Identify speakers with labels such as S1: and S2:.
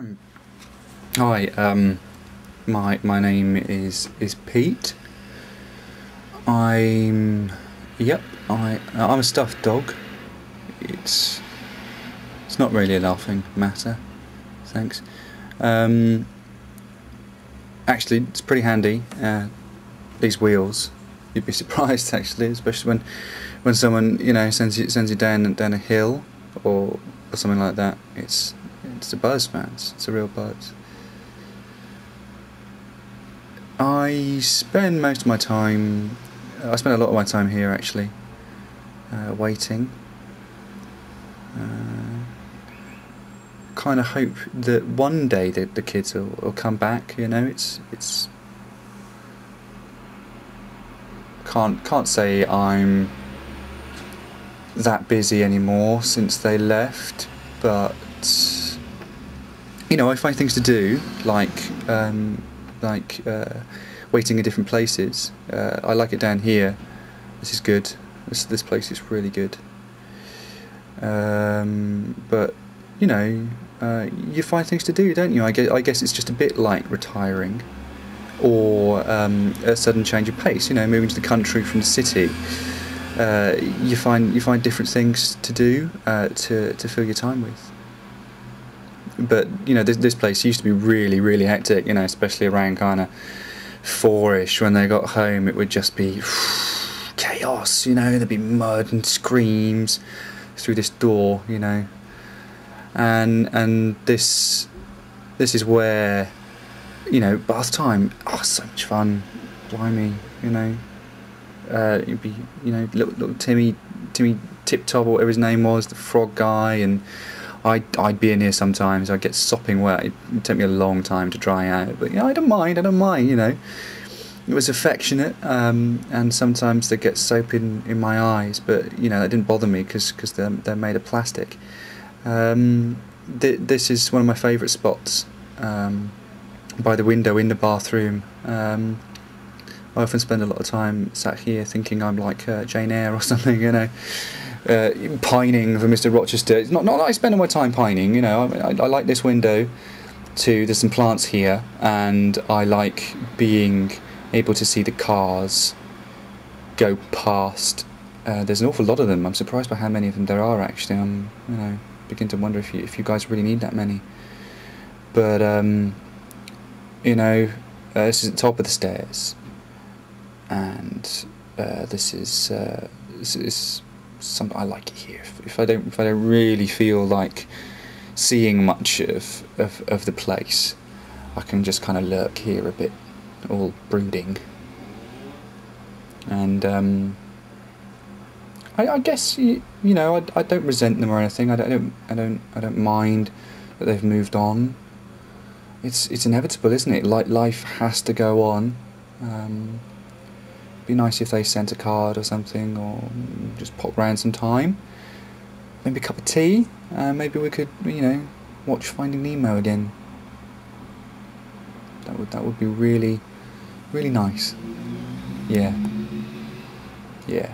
S1: Hi, um, my my name is is Pete. I'm, yep, I I'm a stuffed dog. It's it's not really a laughing matter. Thanks. Um, actually, it's pretty handy. Uh, these wheels. You'd be surprised actually, especially when when someone you know sends you sends you down down a hill or or something like that. It's it's a buzz, man. It's, a real buzz. I spend most of my time. I spend a lot of my time here actually, uh, waiting. Uh, kind of hope that one day the, the kids will, will come back. You know, it's it's. Can't can't say I'm that busy anymore since they left, but you know, I find things to do like um, like uh, waiting in different places. Uh, I like it down here. This is good. This this place is really good. Um, but you know, uh, you find things to do, don't you? I guess, I guess it's just a bit like retiring, or um, a sudden change of pace. You know, moving to the country from the city. Uh, you find you find different things to do uh, to to fill your time with but you know this, this place used to be really really hectic you know especially around kind of four-ish. When they got home it would just be chaos you know there'd be mud and screams through this door you know. And and this this is where you know bath time oh so much fun. Blimey you know. Uh, it'd be you know little, little Timmy Timmy Tip Top or whatever his name was the frog guy and I'd, I'd be in here sometimes, I'd get sopping wet, it'd take me a long time to dry out, but you know, I don't mind, I don't mind, you know. It was affectionate, um, and sometimes they get soap in, in my eyes, but you know, that didn't bother me because cause they're, they're made of plastic. Um, th this is one of my favourite spots, um, by the window in the bathroom. Um, I often spend a lot of time sat here thinking I'm like uh, Jane Eyre or something, you know uh, pining for Mr. Rochester. It's not not that I spend all my time pining. You know, I, I, I like this window. To there's some plants here, and I like being able to see the cars go past. Uh, there's an awful lot of them. I'm surprised by how many of them there are. Actually, I'm you know begin to wonder if you if you guys really need that many. But um, you know, uh, this is the top of the stairs, and uh, this is uh, this is some I like it here. If, if I don't if I don't really feel like seeing much of of, of the place, I can just kind of lurk here a bit, all brooding. And um, I, I guess you, you know I, I don't resent them or anything. I don't, I don't I don't I don't mind that they've moved on. It's it's inevitable, isn't it? Like life has to go on. Um, be nice if they sent a card or something, or just pop round some time. Maybe a cup of tea. Uh, maybe we could, you know, watch Finding Nemo again. That would that would be really, really nice. Yeah. Yeah.